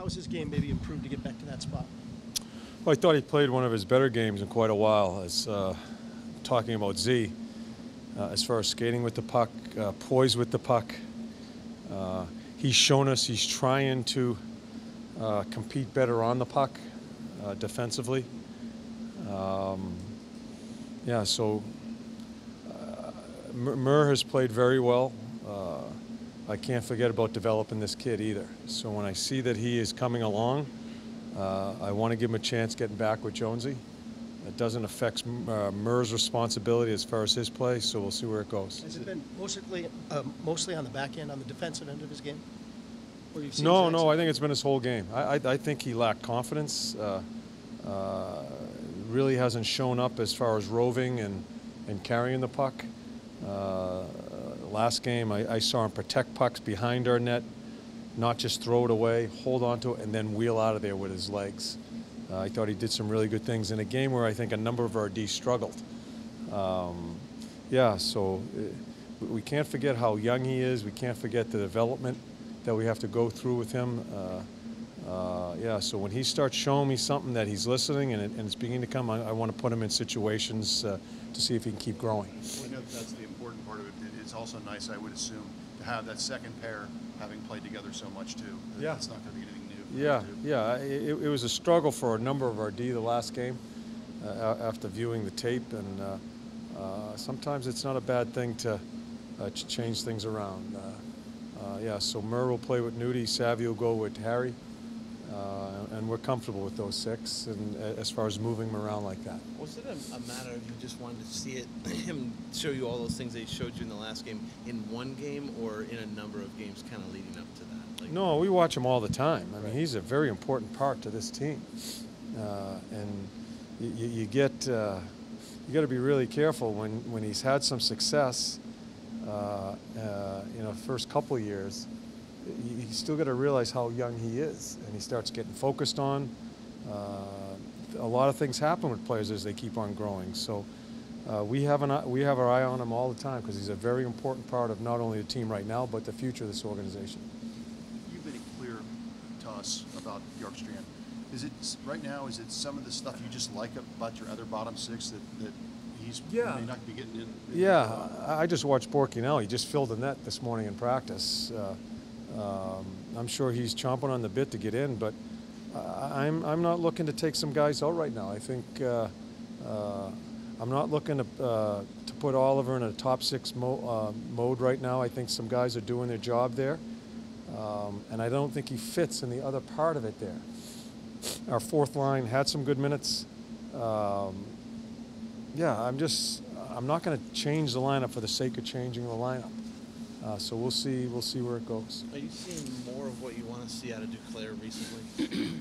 how's his game maybe improved to get back to that spot? Well, I thought he played one of his better games in quite a while. As uh, talking about Z, uh, as far as skating with the puck, uh, poise with the puck, uh, he's shown us he's trying to uh, compete better on the puck uh, defensively. Um, yeah, so uh, Mur Mur has played very well. Uh, I can't forget about developing this kid either. So when I see that he is coming along, uh, I want to give him a chance getting back with Jonesy. It doesn't affect uh, Murr's responsibility as far as his play, so we'll see where it goes. Has it been mostly um, mostly on the back end, on the defensive end of his game? Where you've seen No, no, I think it's been his whole game. I, I, I think he lacked confidence. Uh, uh, really hasn't shown up as far as roving and, and carrying the puck. Last game, I, I saw him protect pucks behind our net, not just throw it away, hold on to it, and then wheel out of there with his legs. Uh, I thought he did some really good things in a game where I think a number of our D struggled. Um, yeah, so uh, we- we can't forget how young he is. We can't forget the development that we have to go through with him. Uh, uh, yeah, so when he starts showing me something that he's listening and, it, and it's beginning to come, I, I want to put him in situations uh, to see if he can keep growing. It's also nice, I would assume, to have that second pair having played together so much too. Yeah. It's not going to be anything new. Yeah, yeah. It, it was a struggle for a number of our D the last game uh, after viewing the tape, and uh, uh, sometimes it's not a bad thing to uh, ch- change things around. Uh, uh, yeah, so Murr will play with Nudie, Savvy will go with Harry, uh, and we're comfortable with those six. And uh, as far as moving them around like that, Was it a, a matter of you just wanted to see it, him show you all those things that he showed you in the last game in one game or in a number of games kind of leading up to that? Like, No, we watch him all the time. I mean, Right. he's a very important part to this team, uh, and you, you, you get uh, you got to be really careful when, when he's had some success. Uh, uh, you know, first couple years, you, you still got to realize how young he is, and he starts getting focused on. Uh, a lot of things happen with players as they keep on growing. So. Uh, we have an we have our eye on him all the time because he's a very important part of not only the team right now but the future of this organization. You've made it clear to us about Bjorkstrand. Is it, right now, is it some of the stuff you just like about your other bottom six that, that he's Yeah. may not be getting in? in- Yeah, I I just watched Borky now. He just filled the net this morning in practice. Uh, um, I'm sure he's chomping on the bit to get in, but I'm, I'm not looking to take some guys out right now. I think uh, uh, I'm not looking to, uh, to put Oliver in a top six mo- uh, mode right now. I think some guys are doing their job there, um, and I don't think he fits in the other part of it there. Our fourth line had some good minutes. Um, yeah, I'm just I'm not going to change the lineup for the sake of changing the lineup. Uh, so we'll see we'll see where it goes. Are you seeing more of what you want to see out of Duclair recently?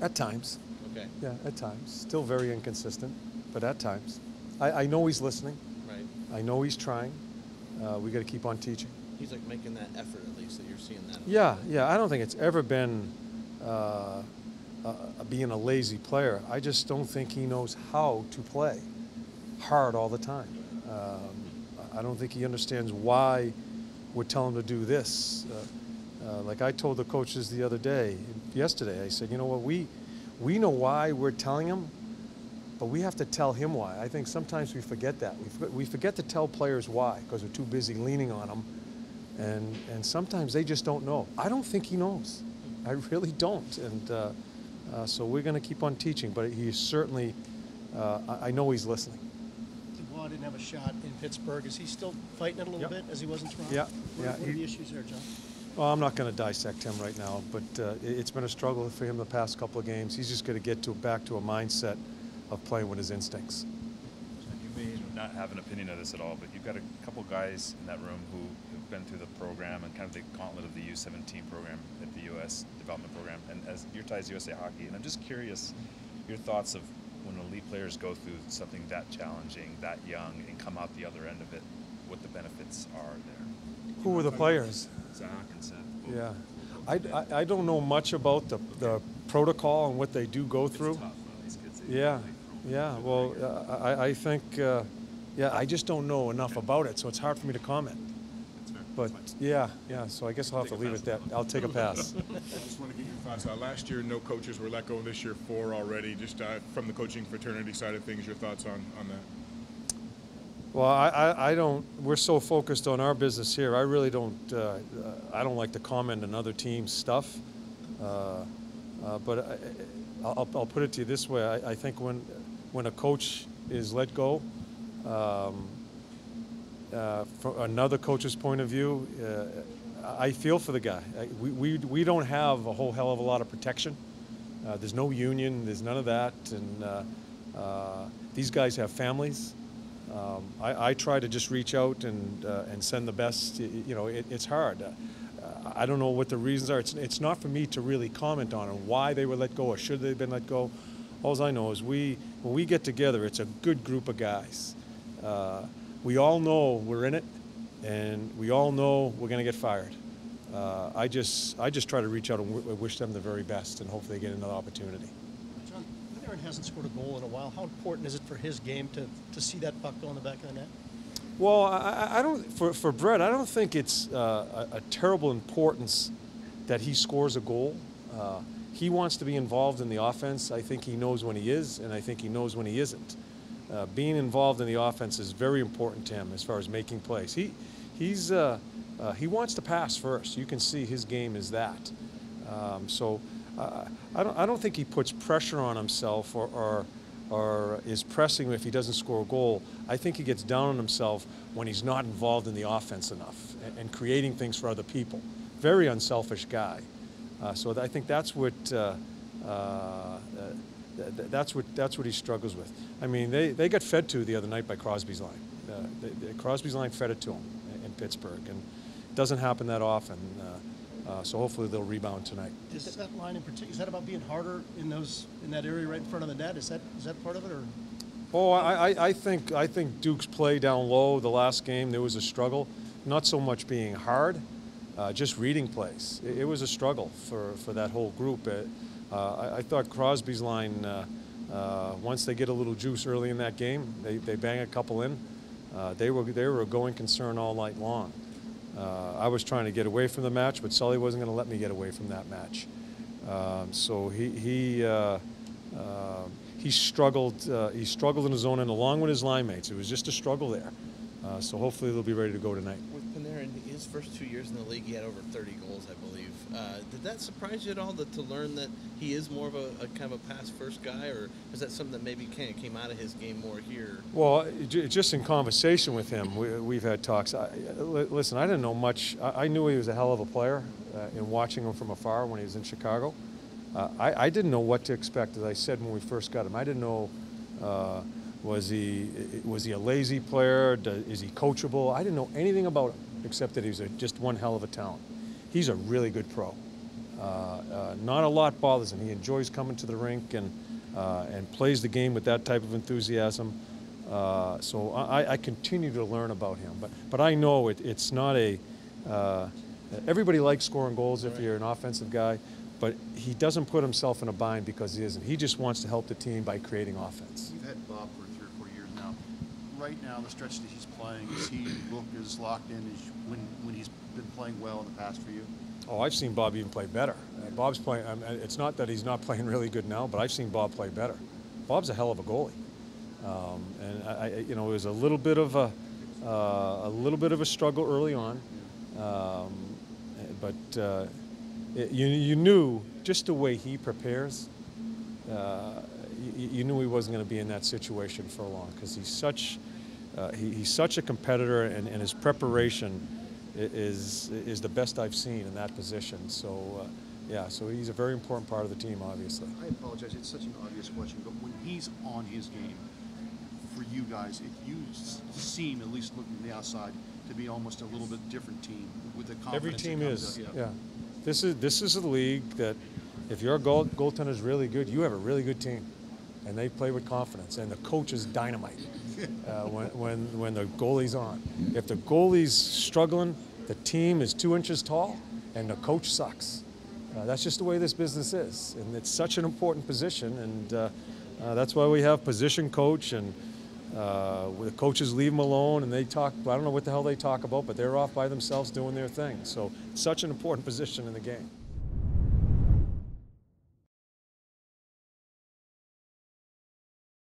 At times, okay, yeah, at times. Still very inconsistent, but at times. I, I know he's listening. right. I know he's trying. Uh, we got to keep on teaching. He's like making that effort at least that you're seeing that. Yeah, yeah. I don't think it's ever been uh, uh, being a lazy player. I just don't think he knows how to play hard all the time. Um, I don't think he understands why we're telling him to do this. Uh, uh, like I told the coaches the other day, yesterday, I said, you know what, we we know why we're telling him, but we have to tell him why. I think sometimes we forget that. We forget, we forget to tell players why because we're too busy leaning on them and and sometimes they just don't know. I don't think he knows. I really don't, and uh, uh, so we're going to keep on teaching. But he certainly, uh, I, I know he's listening. Dubois didn't have a shot in Pittsburgh. Is he still fighting it a little Yep. bit as he was in Toronto? Yeah, What, yeah, What are he- the issues there, John? Well, I'm not going to dissect him right now, but uh, it- it's been a struggle for him the past couple of games. He's just going to get to back to a mindset of playing with his instincts. You may not have an opinion of this at all, but you've got a couple guys in that room who have been through the program and kind of the gauntlet of the U17 program at the U.S. development program, and as your ties to USA Hockey. And I'm just curious, your thoughts of when elite players go through something that challenging, that young, and come out the other end of it, what the benefits are there. Who were the players? Zach and Seth. Yeah, I. I, I don't know much about the, the protocol and what they do go through. tough, kids, Yeah, yeah. Well, uh, I, I think, uh, yeah, I just don't know enough about it, so it's hard for me to comment. But yeah, yeah. So I guess I'll have to leave it at that. I'll take a pass. I just want to get your thoughts. Uh, last year, no coaches were let go. This year, four already. Just uh, from the coaching fraternity side of things, your thoughts on, on that? Well, I, I, I don't. We're so focused on our business here. I really don't. Uh, uh, I don't like to comment on other teams' stuff. Uh, uh, but I, I'll, I'll put it to you this way: I, I think when when a coach is let go, um, uh, from another coach's point of view, uh, I feel for the guy. We, we we don't have a whole hell of a lot of protection. Uh, there's no union. There's none of that, and uh, uh, these guys have families. Um, I, I try to just reach out and uh, and send the best. You know, it, it's hard. I don't know what the reasons are. It's, it's not for me to really comment on and why they were let go or should they have been let go. All I know is we when we get together, it's a good group of guys. We all know we're in it, and we all know we're going to get fired. Uh, I just I just try to reach out and w- wish them the very best, and hopefully they get another opportunity. John, Aaron hasn't scored a goal in a while. How important is it for his game to, to see that puck go in the back of the net? Well, I, I- I don't. For, for Bread, I don't think it's uh, a, a terrible importance that he scores a goal. Uh, he wants to be involved in the offense. I think he knows when he is, and I think he knows when he isn't. Uh, being involved in the offense is very important to him as far as making plays. He, he's, uh, uh, he wants to pass first. You can see his game is that. Um, so uh, I, don't, I don't think he puts pressure on himself or, or, or is pressing if he doesn't score a goal. I think he gets down on himself when he's not involved in the offense enough and, and creating things for other people. Very unselfish guy. Uh, so I think that's what uh, th- th- that's what that's what he struggles with. I mean, they, they got fed to the other night by Crosby's line. Uh, the, the Crosby's line fed it to him in, in Pittsburgh, and it doesn't happen that often. Uh, uh, so hopefully they'll rebound tonight. Is that line in particular, is that about being harder in those, in that area right in front of the net? Is that, is that part of it, or? Oh, I, I, I think I think Duke's play down low the last game there was a struggle, not so much being hard, uh, just reading plays. It, it was a struggle for, for that whole group. It, uh, I, I thought Crosby's line, uh, uh, once they get a little juice early in that game, they, they bang a couple in. Uh, they were they were a going concern all night long. Uh, I was trying to get away from the match, but Sully wasn't going to let me get away from that match. Um, so he he. Uh, he struggled. He struggled in his own end along with his line mates. It was just a struggle there. So hopefully they'll be ready to go tonight. His first two years in the league, he had over 30 goals, I believe. Uh, did that surprise you at all that, to learn that he is more of a, a kind of a pass first guy, or is that something that maybe kind of came out of his game more here? Well, just in conversation with him, we, we've had talks. I, listen, I didn't know much. I, I knew he was a hell of a player uh, in watching him from afar when he was in Chicago. Uh, I, I didn't know what to expect, as I said when we first got him. I didn't know uh, was he was he a lazy player? Is he coachable? I didn't know anything about him except that he was a, just one hell of a talent. He's a really good pro. Uh, uh, not a lot bothers him. He enjoys coming to the rink and uh, and plays the game with that type of enthusiasm. Uh, so I, I continue to learn about him, but but I know it, it's not a. Uh, everybody likes scoring goals if you're an offensive guy, but he doesn't put himself in a bind because he isn't. He just wants to help the team by creating offense. You've had Bob for three or four years now. Right now, the stretch that he's playing, does he look as locked in as when, when he's been playing well in the past for you? Oh, I've seen Bob even play better. Uh, Bob's playing. Um, it's not that he's not playing really good now, but I've seen Bob play better. Bob's a hell of a goalie, um, and I, I, you know, it was a little bit of a uh, a little bit of a struggle early on, um, but uh, it, you you knew just the way he prepares. Uh, you, you knew he wasn't going to be in that situation for long because he's such uh, he, he's such a competitor, and, and his preparation is is the best I've seen in that position. So, uh, yeah, so he's a very important part of the team, obviously. I apologize, it's such an obvious question, but when he's on his game, for you guys, it you seem, at least looking from the outside, to be almost a little bit different team with the confidence. Every team is, out- yeah. This is this is a league that if your goal, goaltender is really good, you have a really good team, and they play with confidence. And the coach is dynamite uh, when, when when the goalie's on. If the goalie's struggling, the team is two inches tall, and the coach sucks. Uh, that's just the way this business is, and it's such an important position, and uh, uh, that's why we have position coach and uh, the coaches leave them alone and they talk. I don't know what the hell they talk about, but they're off by themselves doing their thing. So, such an important position in the game.